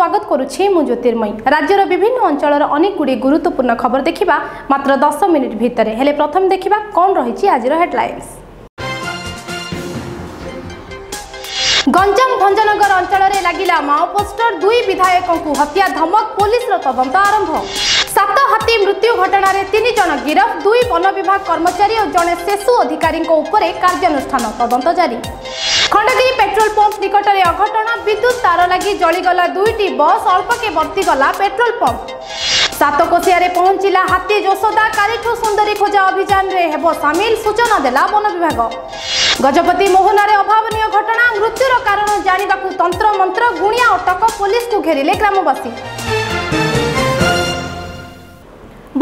স্বাগত করুছি মু জ্যোতির্ময়ী রাজ্যর বিভিন্ন অঞ্চলের অনেকগুড়ি গুরুত্বপূর্ণ খবর দেখা মাত্র দশ মিনিট ভিতরে হলে প্রথমে দেখা কণ রয়েছে আজর হেডলাইন্স ଗଞ୍ଜାମ ଭଞ୍ଜନଗର ଅଞ୍ଚଳରେ ଲାଗିଲା ମାଓ ପୋଷ୍ଟର ଦୁଇ ବିଧାୟକଙ୍କୁ ହତ୍ୟା ଧମକ ପୋଲିସର ତଦନ୍ତ ଆରମ୍ଭ ସାତ ହାତୀ ମୃତ୍ୟୁ ଘଟଣାରେ ତିନି ଜଣ ଗିରଫ ଦୁଇ ବନ ବିଭାଗ କର୍ମଚାରୀ ଓ ଜଣେ ସେସୁ ଅଧିକାରୀଙ୍କ ଉପରେ କାର୍ଯ୍ୟାନୁଷ୍ଠାନ ତଦନ୍ତ ଜାରି ଖଣ୍ଡଗିରି ପେଟ୍ରୋଲ ପମ୍ପ বিদ্যুৎ তার লাগি জলিগলা দুইটি বস অল্পকে বর্তিগলা পেট্রোল পম্প সাতকোশিয়ারে পৌঁছিলা হাতি যশোদা কালিঠু সুন্দরী খোঁজা অভিযানে হব সামিল সূচনা দেলা বন বিভাগ গজপতি মোহনার অভাবনীয় ঘটনা মৃত্যুর কারণ জাঁয়া তন্ত্রমন্ত্র গুণিয়া অটক পুলিশকে ঘেরিলে গ্রামবাসী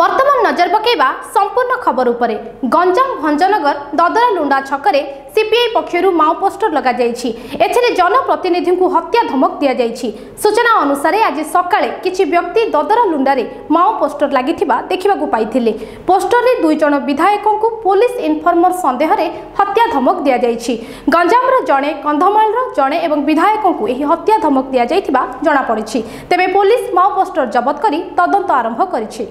বর্তমান নজর পকাইবা সম্পূর্ণ খবর উপরে গঞ্জাম ভঞ্জনগর দদরা লুণ্ডা ছকরে সিপিআই পক্ষর মাও পোস্টর লগাযাইছি এছাড়া জনপ্রতিনিধি হত্যা ধমক দিয়াযাইছি সূচনা অনুসারে আজ সকালে কিছু ব্যক্তি দদরা লুণ্ডারে মাও পোস্টর লাগিথিবা দেখিবাকু পাইথিলে পোস্টরে দুই জন বিধায়কঙ্কু পুলিশ ইনফর্মর সন্দেহরে হত্যা ধমক দিয়াযাইছি গঞ্জামর জনে কন্ধমালর জনে এবং বিধায়কঙ্কু এই হত্যা ধমক দিয়াযাইথিবা জনাপড়িছি তেবে পুলিশ মাও পোস্টর জবত করে তদন্ত আরম্ভ করেছে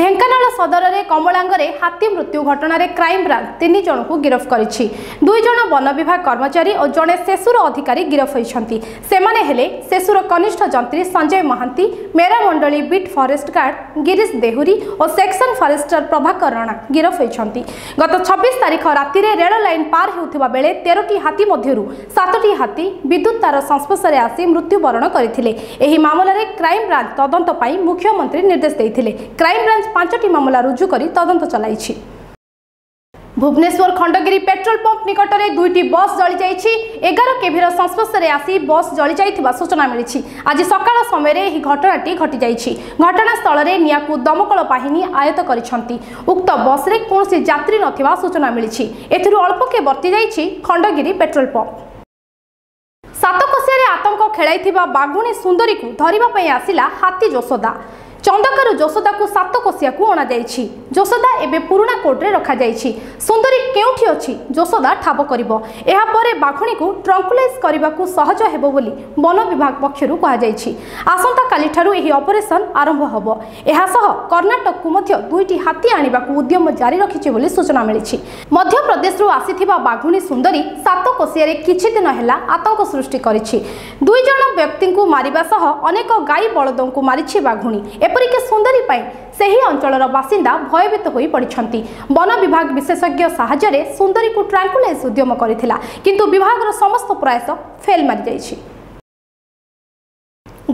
ঢেঙ্কানাল সদরের কমলাঙ্গে হাতী মৃত্যু ঘটনার ক্রাইমব্রাঞ্চ তিন জনক গিরফ করেছি দুই জন বন বিভাগ কর্মচারী ও জনে শেষুর অধিকারী গিরফ হয়েছেন সেমানে হলে শেষুর কনিষ্ঠ যন্ত্রী Sanjay Mohanty মেরামণ্ডলী beat forest guard Girish Dehury ও সেকশন ফরেস্টর প্রভাকর রণা গিরফ হয়েছেন গত ছবিশ তারিখ রাতে রেল লাইন পার হেউথিবা বেড়ে তেরোটি হাতী মধ্যরু সাতটি হাতী বিদ্যুৎ তার সংস্পর্শে আসি মৃত্যুবরণ করে এই মামলার ক্রাইমব্রাঞ্চ তদন্ত মুখ্যমন্ত্রী নির্দেশ দিয়ে ক্রাইমব্রাঞ্চ ବ୍ରାଞ୍ଚ ପାଞ୍ଚଟି ମାମଲା ରୁଜୁ କରି ତଦନ୍ତ ଚଳାଇଛି ଭୁବନେଶ୍ୱର ଖଣ୍ଡଗିରି ପେଟ୍ରୋଲ ପମ୍ପ ନିକଟରେ ଦୁଇଟି ବସ୍ ଜଳିଯାଇଛି ଏଗାର କେଭିର ସଂସ୍ପର୍ଶରେ ଆସି ବସ୍ ଜଳିଯାଇଥିବା ସୂଚନା ମିଳିଛି ଆଜି ସକାଳ ସମୟରେ ଏହି ଘଟଣାଟି ଘଟିଯାଇଛି ଘଟଣାସ୍ଥଳରେ ନିଆଁକୁ ଦମକଳ ବାହିନୀ ଆୟତ କରିଛନ୍ତି ଉକ୍ତ ବସ୍ରେ କୌଣସି ଯାତ୍ରୀ ନଥିବା ସୂଚନା ମିଳିଛି ଏଥିରୁ ଅଳ୍ପକେ ବର୍ତ୍ତି ଯାଇଛି ଖଣ୍ଡଗିରି ପେଟ୍ରୋଲ ପମ୍ପ ସାତକୋଶିଆରେ ଆତଙ୍କ ଖେଳାଇଥିବା ବାଘୁଣୀ ସୁନ୍ଦରୀକୁ ଧରିବା ପାଇଁ ଆସିଲା ହାତୀ ଯଶୋଦା ଚନ୍ଦକାରୁ ଯଶୋଦାକୁ ସାତକୋଶିଆକୁ ଅଣାଯାଇଛି ଯଶୋଦା ଏବେ ପୁରୁଣା କୋର୍ଟରେ ରଖାଯାଇଛି ସୁନ୍ଦରୀ କେଉଁଠି ଅଛି ଯଶୋଦା ଠାବ କରିବ ଏହାପରେ ବାଘୁଣୀକୁ ଟ୍ରଙ୍କୁଲାଇଜ୍ କରିବାକୁ ସହଜ ହେବ ବୋଲି ବନ ବିଭାଗ ପକ୍ଷରୁ କୁହାଯାଇଛି ଆସନ୍ତାକାଲିଠାରୁ ଏହି ଅପରେସନ୍ ଆରମ୍ଭ ହେବ ଏହା ସହ କର୍ଣ୍ଣାଟକକୁ ମଧ୍ୟ ଦୁଇଟି ହାତୀ ଆଣିବାକୁ ଉଦ୍ୟମ ଜାରି ରଖିଛି ବୋଲି ସୂଚନା ମିଳିଛି ମଧ୍ୟପ୍ରଦେଶରୁ ଆସିଥିବା ବାଘୁଣୀ ସୁନ୍ଦରୀ ସାତକୋଶିଆରେ କିଛି ଦିନ ହେଲା ଆତଙ୍କ ସୃଷ୍ଟି କରିଛି ଦୁଇ ଜଣ ବ୍ୟକ୍ତିଙ୍କୁ ମାରିବା ସହ ଅନେକ ଗାଈ ବଳଦଙ୍କୁ ମାରିଛି ବାଘୁଣୀ ଏପରି ଏପରିକି ସୁନ୍ଦରୀ ପାଇଁ ସେହି ଅଞ୍ଚଳର ବାସିନ୍ଦା ଭୟଭୀତ ହୋଇ ପଡ଼ିଛନ୍ତି ବନ ବିଭାଗ ବିଶେଷଜ୍ଞ ସାହାଯ୍ୟରେ ସୁନ୍ଦରୀକୁ ଟ୍ରାଙ୍କୁଲାଇଜ୍ ଉଦ୍ୟମ କରିଥିଲା କିନ୍ତୁ ବିଭାଗର ସମସ୍ତ ପ୍ରୟାସ ଫେଲ୍ ମାରିଯାଇଛି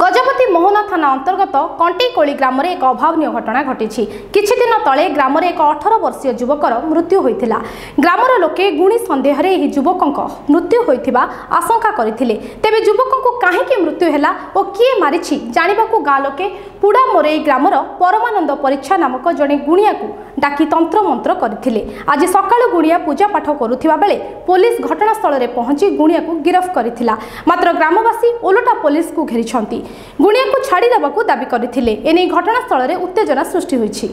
ଗଜପତି ମୋହନା ଥାନା ଅନ୍ତର୍ଗତ କଣ୍ଟେଇକୋଳି ଗ୍ରାମରେ ଏକ ଅଭାବନୀୟ ଘଟଣା ଘଟିଛି କିଛିଦିନ ତଳେ ଗ୍ରାମରେ ଏକ ଅଠର ବର୍ଷୀୟ ଯୁବକର ମୃତ୍ୟୁ ହୋଇଥିଲା ଗ୍ରାମର ଲୋକେ ଗୁଣି ସନ୍ଦେହରେ ଏହି ଯୁବକଙ୍କ ମୃତ୍ୟୁ ହୋଇଥିବା ଆଶଙ୍କା କରିଥିଲେ ତେବେ ଯୁବକଙ୍କୁ କାହିଁକି ମୃତ୍ୟୁ ହେଲା ଓ କିଏ ମାରିଛି ଜାଣିବାକୁ ଗାଁ ଲୋକେ ପୁଡ଼ାମରେଇ ଗ୍ରାମର ପରମାନନ୍ଦ ପରୀକ୍ଷା ନାମକ ଜଣେ ଗୁଣିଆକୁ ଡାକି ତନ୍ତ୍ରମନ୍ତ୍ର କରିଥିଲେ ଆଜି ସକାଳୁ ଗୁଣିଆ ପୂଜାପାଠ କରୁଥିବା ବେଳେ ପୋଲିସ ଘଟଣାସ୍ଥଳରେ ପହଞ୍ଚି ଗୁଣିଆକୁ ଗିରଫ କରିଥିଲା ମାତ୍ର ଗ୍ରାମବାସୀ ଓଲଟା ପୋଲିସକୁ ଘେରିଛନ୍ତି ଗୁଣିଆକୁ ଛାଡ଼ିଦେବାକୁ ଦାବି କରିଥିଲେ ଏନେଇ ଘଟଣାସ୍ଥଳରେ ଉତ୍ତେଜନା ସୃଷ୍ଟି ହୋଇଛି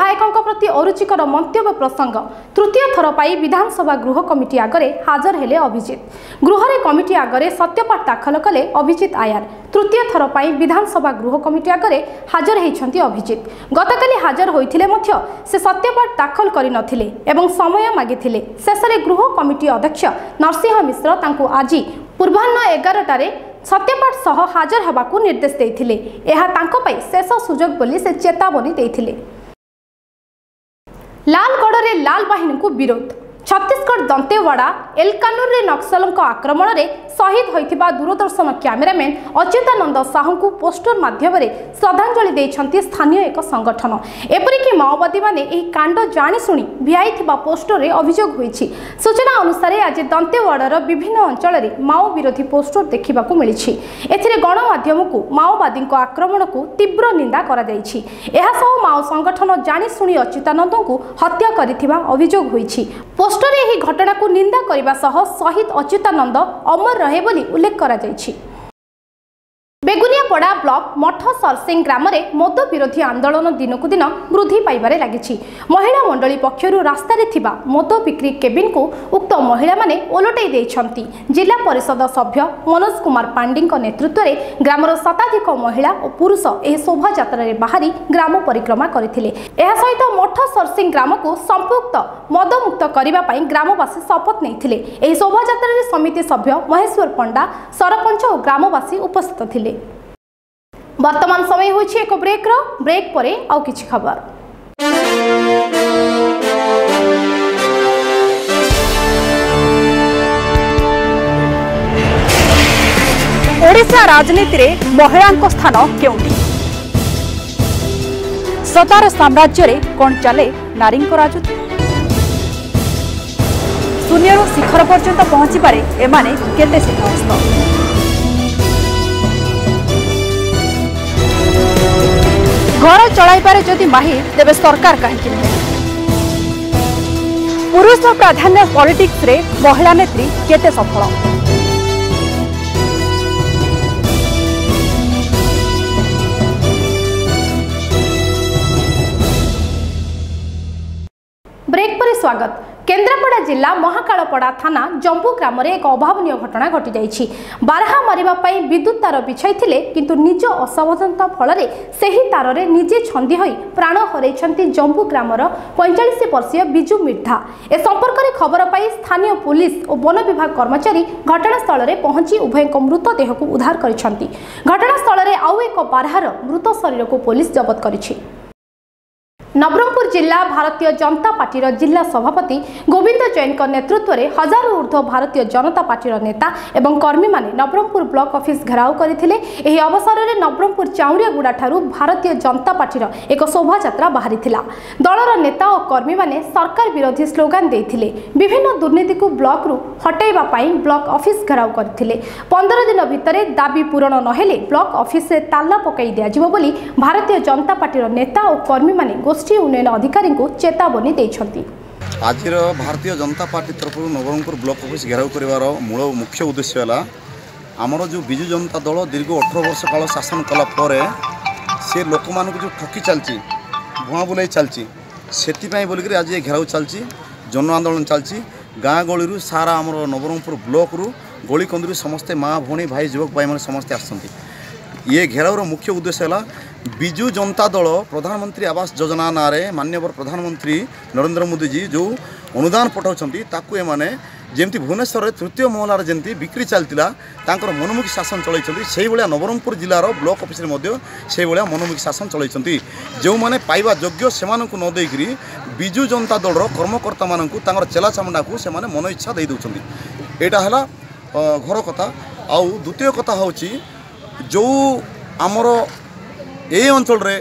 ବିଧାୟକଙ୍କ ପ୍ରତି ଅରୁଚିକର ମନ୍ତବ୍ୟ ପ୍ରସଙ୍ଗ ତୃତୀୟ ଥର ପାଇଁ ବିଧାନସଭା ଗୃହ କମିଟି ଆଗରେ ହାଜର ହେଲେ ଅଭିଜିତ ଗୃହରେ କମିଟି ଆଗରେ ସତ୍ୟପାଠ ଦାଖଲ କଲେ ଅଭିଜିତ ଆୟାର ତୃତୀୟ ଥର ପାଇଁ ବିଧାନସଭା ଗୃହ କମିଟି ଆଗରେ ହାଜର ହୋଇଛନ୍ତି ଅଭିଜିତ ଗତକାଲି ହାଜର ହୋଇଥିଲେ ମଧ୍ୟ ସେ ସତ୍ୟପାଠ ଦାଖଲ କରିନଥିଲେ ଏବଂ ସମୟ ମାଗିଥିଲେ ଶେଷରେ ଗୃହ କମିଟି ଅଧ୍ୟକ୍ଷ ନରସିଂହ ମିଶ୍ର ତାଙ୍କୁ ଆଜି ପୂର୍ବାହ୍ନ ଏଗାରଟାରେ ସତ୍ୟପାଠ ସହ ହାଜର ହେବାକୁ ନିର୍ଦ୍ଦେଶ ଦେଇଥିଲେ ଏହା ତାଙ୍କ ପାଇଁ ଶେଷ ସୁଯୋଗ ବୋଲି ସେ ଚେତାବନୀ ଦେଇଥିଲେ লাল গড়রে লাল বাহিনীকে বিরোধ ଛତିଶଗଡ଼ ଦନ୍ତେୱାଡ଼ା ଏଲକାନୁରରେ ନକ୍ସଲଙ୍କ ଆକ୍ରମଣରେ ଶହୀଦ ହୋଇଥିବା ଦୂରଦର୍ଶନ କ୍ୟାମେରାମ୍ୟାନ୍ ଅଚ୍ୟୁତାନନ୍ଦ ସାହୁଙ୍କୁ ପୋଷ୍ଟର ମାଧ୍ୟମରେ ଶ୍ରଦ୍ଧାଞ୍ଜଳି ଦେଇଛନ୍ତି ସ୍ଥାନୀୟ ଏକ ସଂଗଠନ ଏପରିକି ମାଓବାଦୀମାନେ ଏହି କାଣ୍ଡ ଜାଣିଶୁଣି ଭିଆଇଥିବା ପୋଷ୍ଟରରେ ଅଭିଯୋଗ ହୋଇଛି ସୂଚନା ଅନୁସାରେ ଆଜି ଦନ୍ତେୱାଡ଼ାର ବିଭିନ୍ନ ଅଞ୍ଚଳରେ ମାଓ ବିରୋଧୀ ପୋଷ୍ଟର ଦେଖିବାକୁ ମିଳିଛି ଏଥିରେ ଗଣମାଧ୍ୟମକୁ ମାଓବାଦୀଙ୍କ ଆକ୍ରମଣକୁ ତୀବ୍ର ନିନ୍ଦା କରାଯାଇଛି ଏହାସହ ମାଓ ସଂଗଠନ ଜାଣିଶୁଣି ଅଚ୍ୟୁତାନନ୍ଦଙ୍କୁ ହତ୍ୟା କରିଥିବା ଅଭିଯୋଗ ହୋଇଛି ପୋଷ୍ଟରରେ ଏହି ଘଟଣାକୁ ନିନ୍ଦା କରିବା ସହ ଶହୀଦ ଅଚ୍ୟୁତାନନ୍ଦ ଅମର ରହେ ବୋଲି ଉଲ୍ଲେଖ କରାଯାଇଛି কেন্দ্রাপড়া ব্লক মঠ সরসিং গ্রামে মদ বিরোধী আন্দোলন দিনকু দিন বৃদ্ধি পাইবার লাগিছে মহিলা মণ্ডলী পক্ষর রাস্তায় থাকা মদ বিক্রি কেবিনকু উক্ত মহিলা মানে ওলটাই দিয়েছেন জেলা পরিষদ সভ্য মনোজ কুমার পাণ্ডে নেতৃত্বে গ্রামর শতাধিক মহিলা ও পুরুষ এই শোভাযাত্রায় বাহারি গ্রাম পরিক্রমা করে সহিত মঠ সরসিং গ্রামক সম্পৃক্ত মদমুক্ত করা গ্রামবাসী শপথ নিয়ে এই শোভাযাত্রায় সমিতি সভ্য মহেশ্বর পণ্ডা ସରପଞ୍ଚ ଓ ଗ୍ରାମବାସୀ ଉପସ୍ଥିତ ଥିଲେ ବର୍ତ୍ତମାନ ସମୟ ହେଉଛି ଏକ ବ୍ରେକ୍ର ବ୍ରେକ୍ ପରେ ଆଉ କିଛି ଖବର ଓଡ଼ିଶା ରାଜନୀତିରେ ମହିଳାଙ୍କ ସ୍ଥାନ କେଉଁଠି ସତାର ସାମ୍ରାଜ୍ୟରେ କ'ଣ ଚାଲେ ନାରୀଙ୍କ ରାଜୁତି ଶୂନ୍ୟରୁ ଶିଖର ପର୍ଯ୍ୟନ୍ତ ପହଞ୍ଚିବାରେ ଏମାନେ କେତେ ସିଦ୍ଧାସ୍ତ ঘর চলাইবারে যদি মাহির তেবে সরকার কাহিকি পুরুষ প্রাধান্য পলিটিক্সরে মহিলা নেত্রী কেতে সফল ব্রেক পরে স্বাগত କେନ୍ଦ୍ରାପଡ଼ା ଜିଲ୍ଲା ମହାକାଳପଡ଼ା ଥାନା ଜମ୍ବୁ ଗ୍ରାମରେ ଏକ ଅଭାବନୀୟ ଘଟଣା ଘଟିଯାଇଛି ବାରହା ମାରିବା ପାଇଁ ବିଦ୍ୟୁତ୍ ତାର ବିଛାଇଥିଲେ କିନ୍ତୁ ନିଜ ଅସାବଧାନତା ଫଳରେ ସେହି ତାରରେ ନିଜେ ଛନ୍ଦି ହୋଇ ପ୍ରାଣ ହରାଇଛନ୍ତି ଜମ୍ବୁ ଗ୍ରାମର ପଇଁଚାଳିଶ ବର୍ଷୀୟ ବିଜୁ ମିର୍ଦ୍ଧା ଏ ସମ୍ପର୍କରେ ଖବର ପାଇ ସ୍ଥାନୀୟ ପୁଲିସ୍ ଓ ବନ ବିଭାଗ କର୍ମଚାରୀ ଘଟଣାସ୍ଥଳରେ ପହଞ୍ଚି ଉଭୟଙ୍କ ମୃତଦେହକୁ ଉଦ୍ଧାର କରିଛନ୍ତି ଘଟଣାସ୍ଥଳରେ ଆଉ ଏକ ବାରହାର ମୃତ ଶରୀରକୁ ପୋଲିସ୍ ଜବତ କରିଛି ଜିଲ୍ଲା ଭାରତୀୟ ଜନତା ପାର୍ଟିର ଜିଲ୍ଲା ସଭାପତି ଗୋବିନ୍ଦ ଜୈନଙ୍କ ନେତୃତ୍ୱରେ ହଜାରରୁ ଉର୍ଦ୍ଧ୍ୱ ଭାରତୀୟ ଜନତା ପାର୍ଟିର ନେତା ଏବଂ କର୍ମୀମାନେ ନବରଙ୍ଗପୁର ବ୍ଲକ ଅଫିସ୍ ଘେରାଉ କରିଥିଲେ ଏହି ଅବସରରେ ନବରଙ୍ଗପୁର ଚାଉଁରିଆଗୁଡ଼ାଠାରୁ ଭାରତୀୟ ଜନତା ପାର୍ଟିର ଏକ ଶୋଭାଯାତ୍ରା ବାହାରିଥିଲା ଦଳର ନେତା ଓ କର୍ମୀମାନେ ସରକାର ବିରୋଧୀ ସ୍ଲୋଗାନ ଦେଇଥିଲେ ବିଭିନ୍ନ ଦୁର୍ନୀତିକୁ ବ୍ଲକରୁ ହଟାଇବା ପାଇଁ ବ୍ଲକ ଅଫିସ୍ ଘେରାଉ କରିଥିଲେ ପନ୍ଦର ଦିନ ଭିତରେ ଦାବି ପୂରଣ ନହେଲେ ବ୍ଲକ ଅଫିସରେ ତାଲା ପକାଇ ଦିଆଯିବ ବୋଲି ଭାରତୀୟ ଜନତା ପାର୍ଟିର ନେତା ଓ କର୍ମୀମାନେ ଗୋଷ୍ଠୀ ଉନ୍ନୟନ ଅଧିକ ଅଧିକାରୀଙ୍କୁ ଚେତାବନୀ ଦେଇଛନ୍ତି ଆଜିର ଭାରତୀୟ ଜନତା ପାର୍ଟି ତରଫରୁ ନବରଙ୍ଗପୁର ବ୍ଲକ ଅଫିସ୍ ଘେରାଉ କରିବାର ମୂଳ ମୁଖ୍ୟ ଉଦ୍ଦେଶ୍ୟ ହେଲା ଆମର ଯେଉଁ ବିଜୁ ଜନତା ଦଳ ଦୀର୍ଘ ଅଠର ବର୍ଷ କାଳ ଶାସନ କଲା ପରେ ସେ ଲୋକମାନଙ୍କୁ ଯେଉଁ ଠକି ଚାଲିଛି ଭୁଆଁ ବୁଲାଇ ଚାଲିଛି ସେଥିପାଇଁ ବୋଲିକରି ଆଜି ଏ ଘେରାଉ ଚାଲିଛି ଜନ ଆନ୍ଦୋଳନ ଚାଲିଛି ଗାଁ ଗହଳିରୁ ସାରା ଆମର ନବରଙ୍ଗପୁର ବ୍ଲକରୁ ଗଳିକନ୍ଦିରୁ ସମସ୍ତେ ମା' ଭଉଣୀ ଭାଇ ଯୁବକ ଭାଇମାନେ ସମସ୍ତେ ଆସୁଛନ୍ତି ये घेराव मुख्य उद्देश्य है ବିଜୁ ଜନତା ଦଳ ପ୍ରଧାନମନ୍ତ୍ରୀ ଆବାସ ଯୋଜନା ନାଁରେ ମାନ୍ୟବର ପ୍ରଧାନମନ୍ତ୍ରୀ ନରେନ୍ଦ୍ର ମୋଦିଜୀ ଯେଉଁ ଅନୁଦାନ ପଠାଉଛନ୍ତି ତାକୁ ଏମାନେ ଯେମିତି ଭୁବନେଶ୍ୱରରେ ତୃତୀୟ ମହଲାରେ ଯେମିତି ବିକ୍ରି ଚାଲିଥିଲା ତାଙ୍କର ମନମୁଖୀ ଶାସନ ଚଳାଇଛନ୍ତି ସେଇଭଳିଆ ନବରଙ୍ଗପୁର ଜିଲ୍ଲାର ବ୍ଲକ ଅଫିସରେ ମଧ୍ୟ ସେଇଭଳିଆ ମନମୁଖୀ ଶାସନ ଚଳାଇଛନ୍ତି ଯେଉଁମାନେ ପାଇବା ଯୋଗ୍ୟ ସେମାନଙ୍କୁ ନ ଦେଇକରି ବିଜୁ ଜନତା ଦଳର କର୍ମକର୍ତ୍ତାମାନଙ୍କୁ ତାଙ୍କର ଚେଲା ଚାମୁଣ୍ଡାକୁ ସେମାନେ ମନ ଇଚ୍ଛା ଦେଇଦେଉଛନ୍ତି ଏଇଟା ହେଲା ଘର କଥା ଆଉ ଦ୍ୱିତୀୟ କଥା ହେଉଛି ଯେଉଁ ଆମର ଏଇ ଅଞ୍ଚଳରେ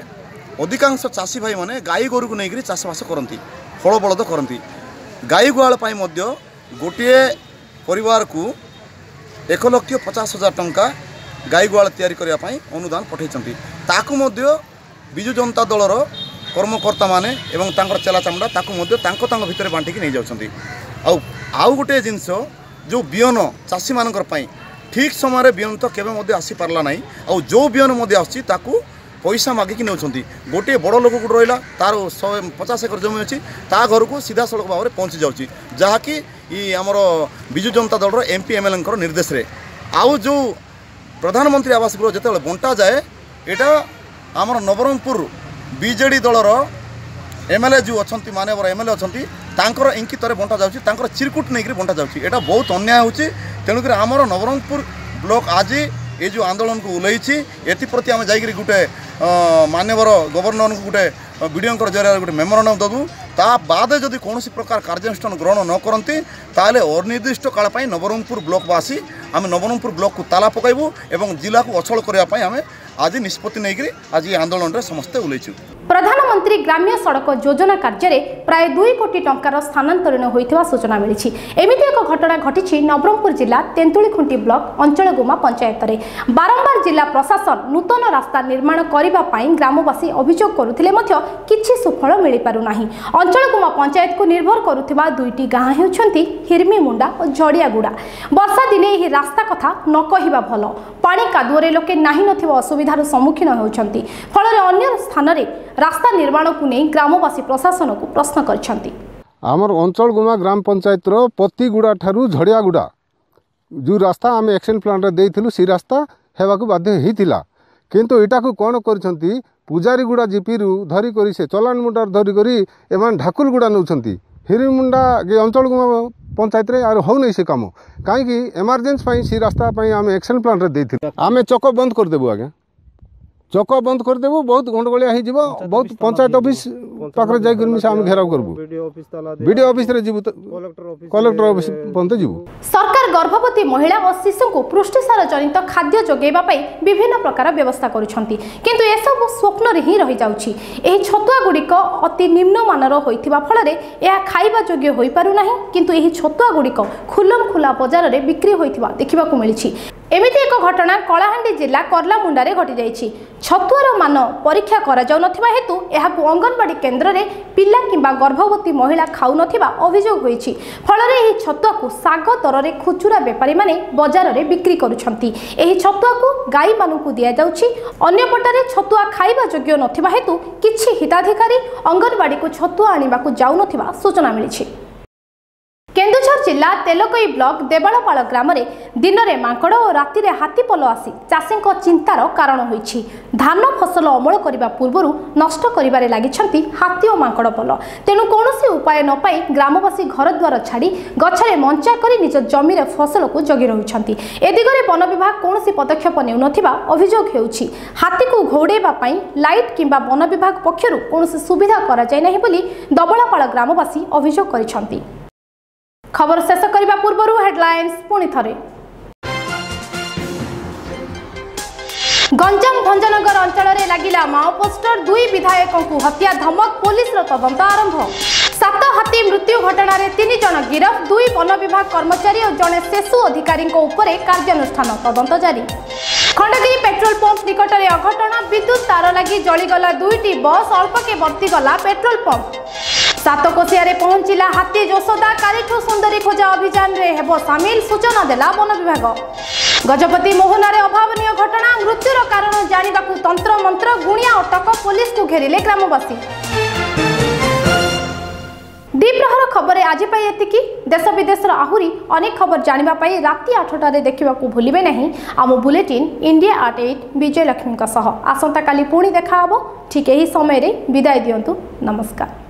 ଅଧିକାଂଶ ଚାଷୀ ଭାଇମାନେ ଗାଈ ଗୋରୁକୁ ନେଇକରି ଚାଷବାସ କରନ୍ତି ହଳ ବଳଦ କରନ୍ତି ଗାଈ ଗୁହାଳ ପାଇଁ ମଧ୍ୟ ଗୋଟିଏ ପରିବାରକୁ ଏକ ଲକ୍ଷ ପଚାଶ ହଜାର ଟଙ୍କା ଗାଈ ଗୁହାଳ ତିଆରି କରିବା ପାଇଁ ଅନୁଦାନ ପଠାଇଛନ୍ତି ତାକୁ ମଧ୍ୟ ବିଜୁ ଜନତା ଦଳର କର୍ମକର୍ତ୍ତାମାନେ ଏବଂ ତାଙ୍କର ଚେଲା ଚାମଡ଼ା ତାକୁ ମଧ୍ୟ ତାଙ୍କ ତାଙ୍କ ଭିତରେ ବାଣ୍ଟିକି ନେଇଯାଉଛନ୍ତି ଆଉ ଆଉ ଗୋଟିଏ ଜିନିଷ ଯେଉଁ ବିହନ ଚାଷୀମାନଙ୍କର ପାଇଁ ଠିକ୍ ସମୟରେ ବିହନ ତ କେବେ ମଧ୍ୟ ଆସିପାରିଲା ନାହିଁ ଆଉ ଯେଉଁ ବିହନ ମଧ୍ୟ ଆସୁଛି ତାକୁ ପଇସା ମାଗିକି ନେଉଛନ୍ତି ଗୋଟିଏ ବଡ଼ ଲୋକ ଗୋଟେ ରହିଲା ତା'ର ଶହେ ପଚାଶ ଏକର ଜମି ଅଛି ତା ଘରକୁ ସିଧାସଳଖ ଭାବରେ ପହଞ୍ଚି ଯାଉଛି ଯାହାକି ଇ ଆମର ବିଜୁ ଜନତା ଦଳର ଏମ୍ ପି ଏମ୍ଏଲ୍ଏଙ୍କର ନିର୍ଦ୍ଦେଶରେ ଆଉ ଯେଉଁ ପ୍ରଧାନମନ୍ତ୍ରୀ ଆବାସ ଗୃହ ଯେତେବେଳେ ବଣ୍ଟାଯାଏ ଏଇଟା ଆମର ନବରଙ୍ଗପୁର ବିଜେଡ଼ି ଦଳର ଏମ୍ଏଲ୍ଏ ଯେଉଁ ଅଛନ୍ତି ମାନ୍ୟବର ଏମ୍ଏଲ୍ଏ ଅଛନ୍ତି ତାଙ୍କର ଇଙ୍କିତରେ ବଣ୍ଟା ଯାଉଛି ତାଙ୍କର ଚିରକୁଟ ନେଇକରି ବଣ୍ଟା ଯାଉଛି ଏଇଟା ବହୁତ ଅନ୍ୟାୟ ହେଉଛି ତେଣୁକରି ଆମର ନବରଙ୍ଗପୁର ବ୍ଲକ ଆଜି ଏ ଯେଉଁ ଆନ୍ଦୋଳନକୁ ଓହ୍ଲାଇଛି ଏଥିପ୍ରତି ଆମେ ଯାଇକରି ଗୋଟେ ମାନ୍ୟବର ଗଭର୍ଣ୍ଣରଙ୍କୁ ଗୋଟେ ବିଡ଼ିଓଙ୍କର ଜରିଆରେ ଗୋଟେ ମେମୋରାଣ୍ଡମ୍ ଦେବୁ ତା ବାଦେ ଯଦି କୌଣସି ପ୍ରକାର କାର୍ଯ୍ୟାନୁଷ୍ଠାନ ଗ୍ରହଣ ନ କରନ୍ତି ତାହେଲେ ଅନିର୍ଦ୍ଦିଷ୍ଟ କାଳ ପାଇଁ ନବରଙ୍ଗପୁର ବ୍ଲକବାସୀ ଆମେ ନବରଙ୍ଗପୁର ବ୍ଲକକୁ ତାଲା ପକାଇବୁ ଏବଂ ଜିଲ୍ଲାକୁ ଅଚଳ କରିବା ପାଇଁ ଆମେ ଆଜି ନିଷ୍ପତ୍ତି ନେଇକରି ଆଜି ଆନ୍ଦୋଳନରେ ସମସ୍ତେ ଓହ୍ଲାଇଛୁ ପ୍ରଧାନମନ୍ତ୍ରୀ ଗ୍ରାମ୍ୟ ସଡ଼କ ଯୋଜନା କାର୍ଯ୍ୟରେ ପ୍ରାୟ ଦୁଇ କୋଟି ଟଙ୍କାର ସ୍ଥାନାନ୍ତରଣ ହୋଇଥିବା ସୂଚନା ମିଳିଛି ଏମିତି ଏକ ଘଟଣା ଘଟିଛି ନବରଙ୍ଗପୁର ଜିଲ୍ଲା ତେନ୍ତୁଳିଖୁଣ୍ଟି ବ୍ଲକ ଅଞ୍ଚଳଗୁମା ପଞ୍ଚାୟତରେ ବାରମ୍ବାର ଜିଲ୍ଲା ପ୍ରଶାସନ ନୂତନ ରାସ୍ତା ନିର୍ମାଣ କରିବା ପାଇଁ ଗ୍ରାମବାସୀ ଅଭିଯୋଗ କରୁଥିଲେ ମଧ୍ୟ କିଛି ସୁଫଳ ମିଳିପାରୁନାହିଁ ଅଞ୍ଚଳଗୁମା ପଞ୍ଚାୟତକୁ ନିର୍ଭର କରୁଥିବା ଦୁଇଟି ଗାଁ ହେଉଛନ୍ତି ହିର୍ମିମୁଣ୍ଡା ଓ ଝଡ଼ିଆଗୁଡ଼ା ବର୍ଷା ଦିନେ ଏହି ରାସ୍ତା କଥା ନ କହିବା ଭଲ ପାଣି କାଦୁଅରେ ଲୋକେ ନାହିଁ ନଥିବା ଅସୁବିଧାର ସମ୍ମୁଖୀନ ହେଉଛନ୍ତି ଫଳରେ ଅନ୍ୟ ସ୍ଥାନରେ ରାସ୍ତା ନିର୍ମାଣକୁ ନେଇ ଗ୍ରାମବାସୀ ପ୍ରଶାସନକୁ ପ୍ରଶ୍ନ କରିଛନ୍ତି ଆମର ଅଞ୍ଚଳଗୁମା ଗ୍ରାମ ପଞ୍ଚାୟତର ପତିଗୁଡ଼ା ଠାରୁ ଝଡ଼ିଆଗୁଡ଼ା ଯେଉଁ ରାସ୍ତା ଆମେ ଏକ୍ସଚେଞ୍ଜ ପ୍ଲାନ୍ରେ ଦେଇଥିଲୁ ସେଇ ରାସ୍ତା ହେବାକୁ ବାଧ୍ୟ ହେଇଥିଲା କିନ୍ତୁ ଏଇଟାକୁ କ'ଣ କରିଛନ୍ତି ପୂଜାରୀଗୁଡ଼ା ଜିପିରୁ ଧରିକରି ସେ ଚଲାଣମୁଣ୍ଡାରୁ ଧରିକରି ଏମାନେ ଢାକୁଲଗୁଡ଼ା ନେଉଛନ୍ତି ହିରିମୁଣ୍ଡା ଅଞ୍ଚଳଗୁମା ପଞ୍ଚାୟତରେ ଆଉ ହେଉନାହିଁ ସେ କାମ କାହିଁକି ଏମର୍ଜେନ୍ସି ପାଇଁ ସେ ରାସ୍ତା ପାଇଁ ଆମେ ଏକ୍ସଚେଞ୍ଜ ପ୍ଲାନ୍ରେ ଦେଇଥିଲୁ ଆମେ ଚକ ବନ୍ଦ କରିଦେବୁ ଆଜ୍ଞା চক বন্ধ করিদেবু বহুত গণ্ডগোলিয়া হয়েযিব বহুত পঞ্চায়েত অফিস পাখে যাই আমি ঘেরাও করবু বিডিও অফিসরে যাবু কলেক্টর অফিস পর্যন্ত যাবু সরকার গর্ভবতী মহিলা ও শিশুঙ্কু পুষ্টিসার জনিত খাদ্য যোগাইবা পাই বিভিন্ন প্রকার ব্যবস্থা করুছন্তি কিন্তু এসবু স্বপ্নরে হি রহি যাউছি এই ছতুয়া গুড়িক অতি নিম্নমানর হইতিবা ফলরে এহা খাইবা যোগ্য হই পারু নাহি কিন্তু এই ছতুয়া গুড়িক খুলম খুলা বজারে বিক্রি হইতিবা দেখিবাকু মিলিছি ଏମିତି ଏକ ଘଟଣା କଳାହାଣ୍ଡି ଜିଲ୍ଲା କର୍ଲାମୁଣ୍ଡାରେ ଘଟିଯାଇଛି ଛତୁଆର ମାନ ପରୀକ୍ଷା କରାଯାଉନଥିବା ହେତୁ ଏହାକୁ ଅଙ୍ଗନବାଡ଼ି କେନ୍ଦ୍ରରେ ପିଲା କିମ୍ବା ଗର୍ଭବତୀ ମହିଳା ଖାଉନଥିବା ଅଭିଯୋଗ ହୋଇଛି ଫଳରେ ଏହି ଛତୁଆକୁ ଶାଗ ଦରରେ ଖୁଚୁରା ବେପାରୀମାନେ ବଜାରରେ ବିକ୍ରି କରୁଛନ୍ତି ଏହି ଛତୁଆକୁ ଗାଈମାନଙ୍କୁ ଦିଆଯାଉଛି ଅନ୍ୟପଟରେ ଛତୁଆ ଖାଇବା ଯୋଗ୍ୟ ନଥିବା ହେତୁ କିଛି ହିତାଧିକାରୀ ଅଙ୍ଗନବାଡ଼ିକୁ ଛତୁଆ ଆଣିବାକୁ ଯାଉନଥିବା ସୂଚନା ମିଳିଛି ଜିଲ୍ଲା ତେଲକୋଇ ବ୍ଲକ ଦେବାଳପାଳ ଗ୍ରାମରେ ଦିନରେ ମାଙ୍କଡ଼ ଓ ରାତିରେ ହାତୀପଲ ଆସି ଚାଷୀଙ୍କ ଚିନ୍ତାର କାରଣ ହୋଇଛି ଧାନ ଫସଲ ଅମଳ କରିବା ପୂର୍ବରୁ ନଷ୍ଟ କରିବାରେ ଲାଗିଛନ୍ତି ହାତୀ ଓ ମାଙ୍କଡ଼ ପଲ ତେଣୁ କୌଣସି ଉପାୟ ନ ପାଇ ଗ୍ରାମବାସୀ ଘରଦ୍ୱାର ଛାଡ଼ି ଗଛରେ ମଞ୍ଚା କରି ନିଜ ଜମିରେ ଫସଲକୁ ଜଗି ରହିଛନ୍ତି ଏ ଦିଗରେ ବନ ବିଭାଗ କୌଣସି ପଦକ୍ଷେପ ନେଉନଥିବା ଅଭିଯୋଗ ହେଉଛି ହାତୀକୁ ଘଉଡ଼ାଇବା ପାଇଁ ଲାଇଟ୍ କିମ୍ବା ବନ ବିଭାଗ ପକ୍ଷରୁ କୌଣସି ସୁବିଧା କରାଯାଇ ନାହିଁ ବୋଲି ଦବଳାପାଳ ଗ୍ରାମବାସୀ ଅଭିଯୋଗ କରିଛନ୍ତି খবর শেষ করা পূর্ব হেডলাইন্স পুঁ থে গঞ্জাম ভঞ্জনগর অঞ্চলের লাগিলা মাও পোস্টর দুই বিধায়ক হত্যা ধমক পুলিশর তদন্ত আরম্ভ সাত হাতী মৃত্যু ঘটনার তিন জন গিরফ দুই বন বিভাগ কর্মচারী ও জনে শিশু অধিকারী উপরে কার্যানুষ্ঠান তদন্ত জারি খণ্ডগিরি পেট্রোল পম্প নিকটরে অঘটন বিদ্যুৎ তার লাগি জলিগলা দুইটি বস অল্পকে বর্তিগলা পেট্রোল পম্প सातकोशिया पहुंचला हाथी जशोदा कालीठ सुंदरी खोजा अभियान में सामिल सूचना देला वन विभाग गजपति मोहन अभावन घटना मृत्युर कारण जानवा को तंत्र मंत्र गुणिया अटक पुलिस को घेरिले ग्रामवासी दीप्रहर खबर आज की देश विदेश आहरी अनेक खबर जानवापी रात आठटे देखा भूलें ना आम bulletin India at eight Vijayalakshmi आसंता का पुणी देखा ठीक यही समय विदाय दिंतु नमस्कार